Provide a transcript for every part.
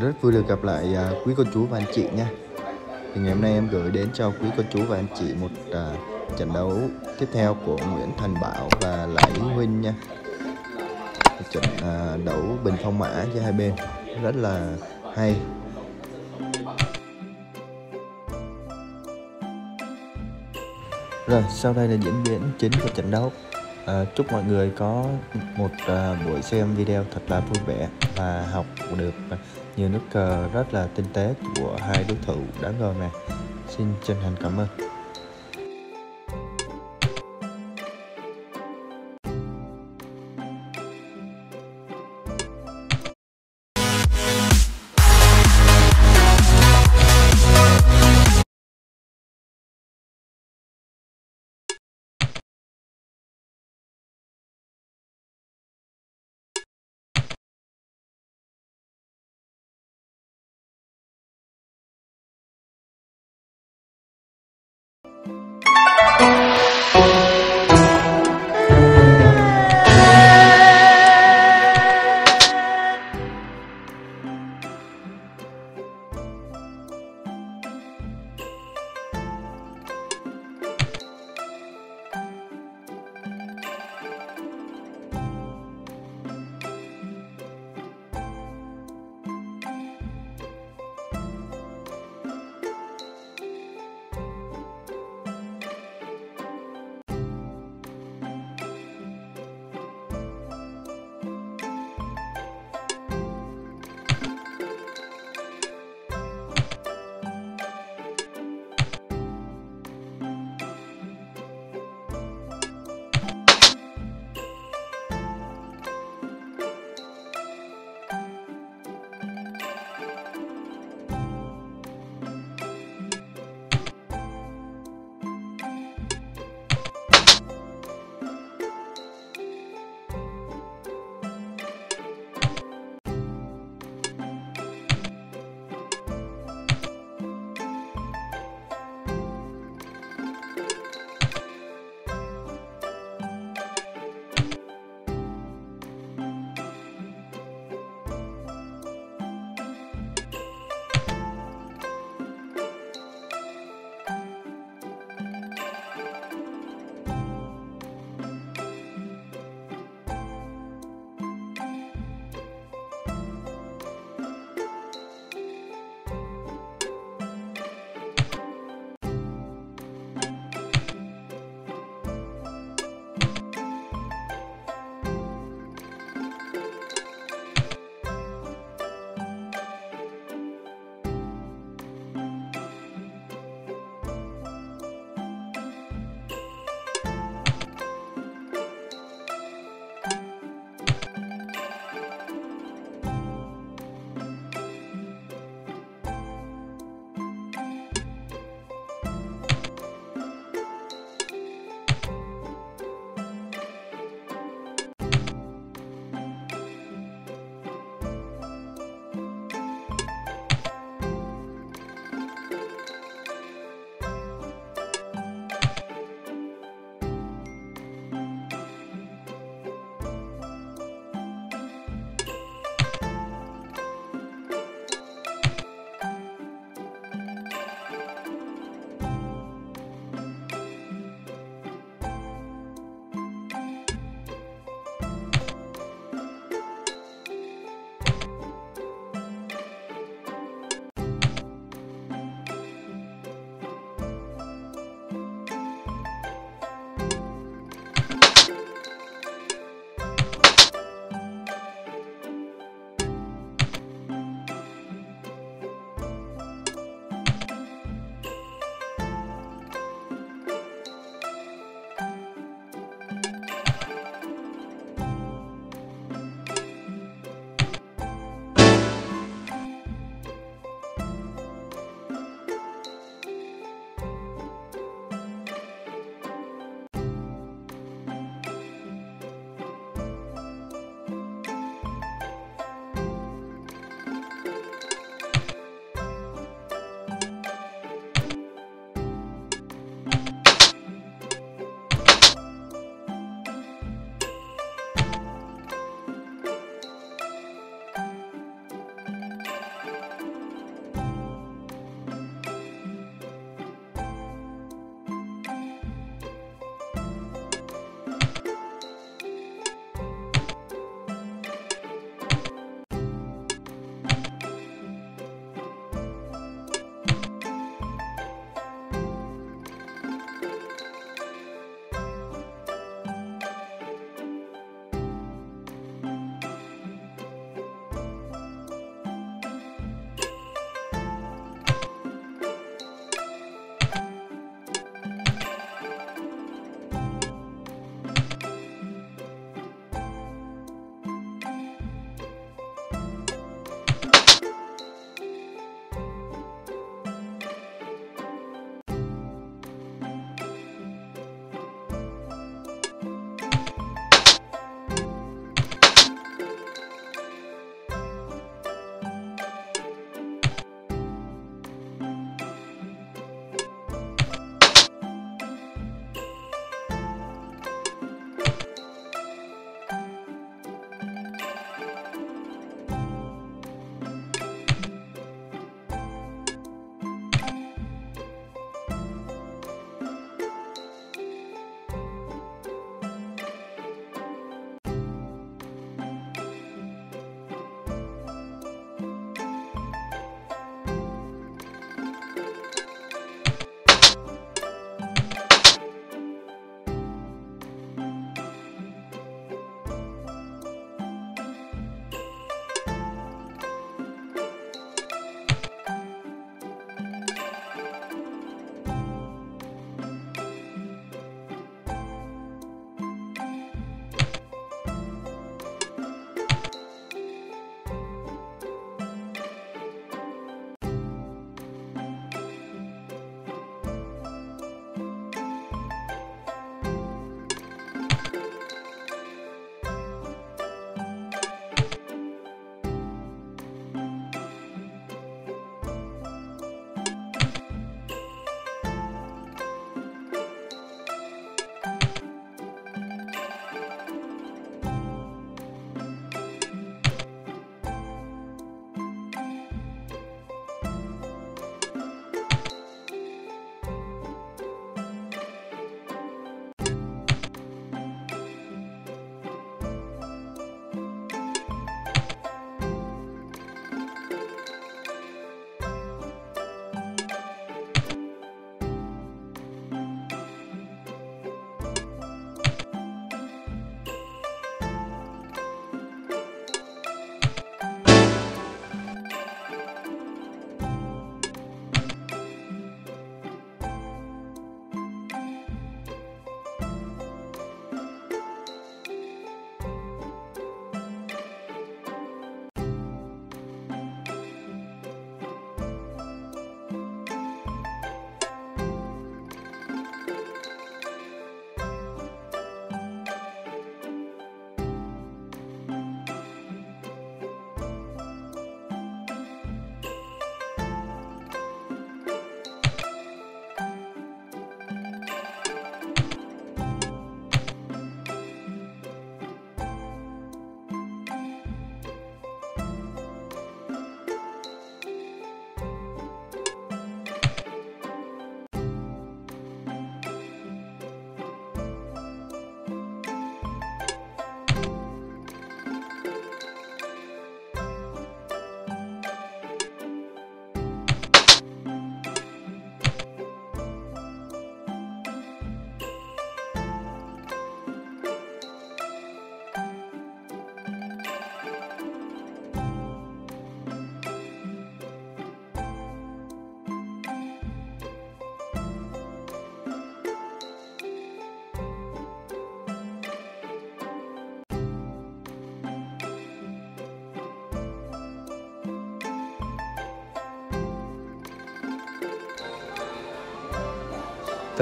Rất vui được gặp lại uh, quý cô chú và anh chị nha. Thì ngày hôm nay em gửi đến cho quý cô chú và anh chị một uh, trận đấu tiếp theo của Nguyễn Thành Bảo và Lãi Huynh nha. Một trận uh, đấu bình phong mã giữa hai bên. Rất là hay. Rồi sau đây là diễn biến chính của trận đấu à, Chúc mọi người có một à, buổi xem video thật là vui vẻ và học được nhiều nước cờ rất là tinh tế của hai đối thủ đáng ngờ này Xin chân thành cảm ơn.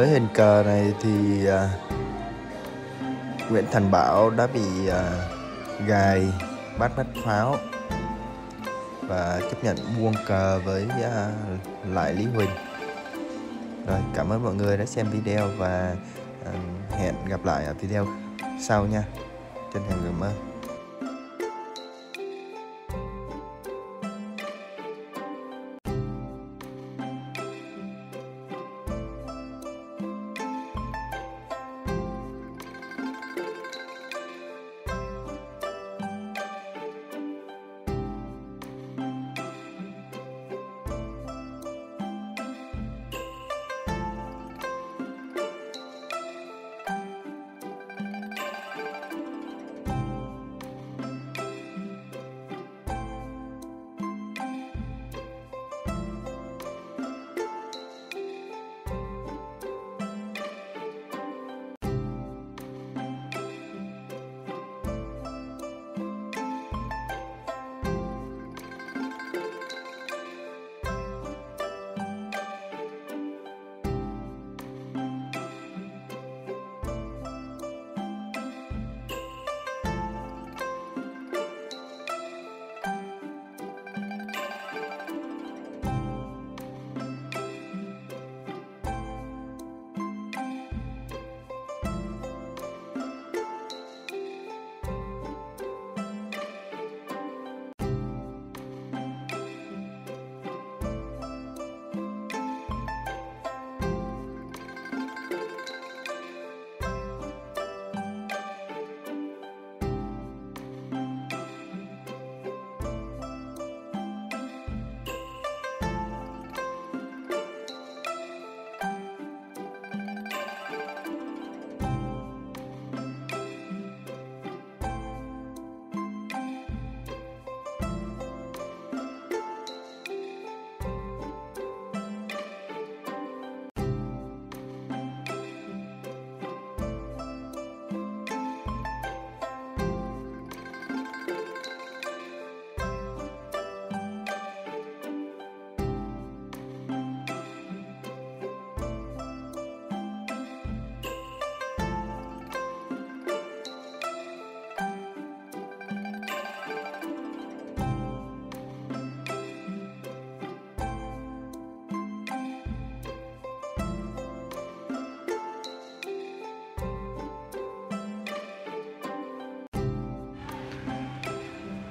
Tới hình cờ này thì à, Nguyễn Thành Bảo đã bị à, gài bắt bắt pháo và chấp nhận buông cờ với à, lại Lý Huỳnh. Rồi cảm ơn mọi người đã xem video và à, hẹn gặp lại ở video sau nha. Chân thành cảm ơn.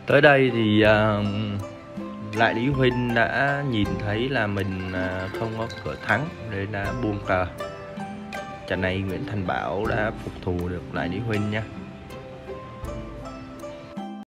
Tới đây thì uh, lại lý huynh đã nhìn thấy là mình uh, không có cửa thắng nên đã buông cờ. Trận này nguyễn thành bảo đã phục thù được lại lý huynh nha